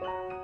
Bye.